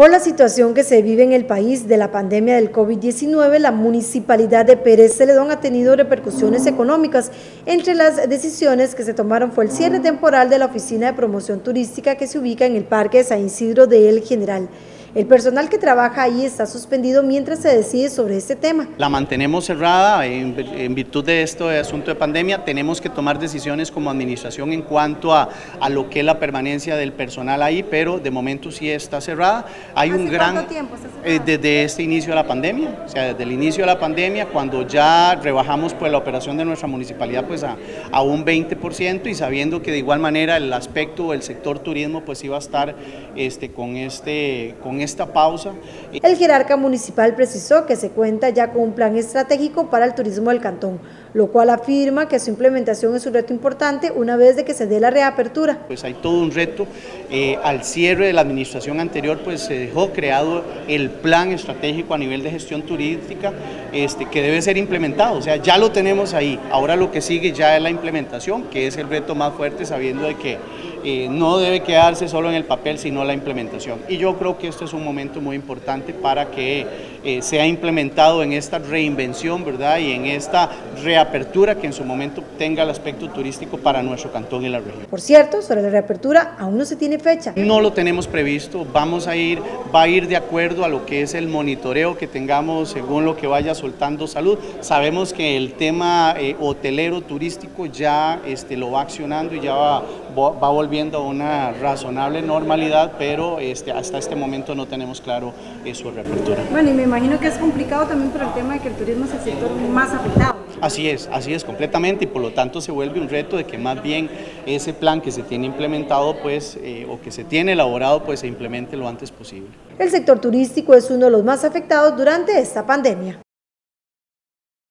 Por la situación que se vive en el país de la pandemia del COVID-19, la municipalidad de Pérez Celedón ha tenido repercusiones económicas. Entre las decisiones que se tomaron fue el cierre temporal de la oficina de promoción turística que se ubica en el Parque de San Isidro de El General. El personal que trabaja ahí está suspendido mientras se decide sobre este tema. La mantenemos cerrada en, virtud de esto de asunto de pandemia. Tenemos que tomar decisiones como administración en cuanto a, a, lo que es la permanencia del personal ahí, pero de momento sí está cerrada. Hay un gran cuánto tiempo está eh, desde este inicio de la pandemia, o sea, desde el inicio de la pandemia, cuando ya rebajamos pues la operación de nuestra municipalidad pues a, a un 20% y sabiendo que de igual manera el aspecto del sector turismo pues iba a estar este con este con esta pausa. El jerarca municipal precisó que se cuenta ya con un plan estratégico para el turismo del cantón, lo cual afirma que su implementación es un reto importante una vez de que se dé la reapertura. Pues hay todo un reto, eh, al cierre de la administración anterior pues se dejó creado el plan estratégico a nivel de gestión turística este, que debe ser implementado, o sea, ya lo tenemos ahí, ahora lo que sigue ya es la implementación, que es el reto más fuerte sabiendo de que eh, no debe quedarse solo en el papel, sino la implementación. Y yo creo que esto es un momento muy importante para que eh, sea implementado en esta reinvención, ¿verdad? Y en esta reapertura que en su momento tenga el aspecto turístico para nuestro cantón y la región. Por cierto, sobre la reapertura aún no se tiene fecha. No lo tenemos previsto, vamos a ir, va a ir de acuerdo a lo que es el monitoreo que tengamos según lo que vaya soltando salud. Sabemos que el tema eh, hotelero turístico ya este, lo va accionando y ya va, va volviendo a una razonable normalidad, pero este, hasta este momento no tenemos claro eh, su reapertura. Bueno, y me imagino que es complicado también por el tema de que el turismo es el sector más afectado. Así es, así es completamente y por lo tanto se vuelve un reto de que más bien ese plan que se tiene implementado pues eh, o que se tiene elaborado pues se implemente lo antes posible. El sector turístico es uno de los más afectados durante esta pandemia.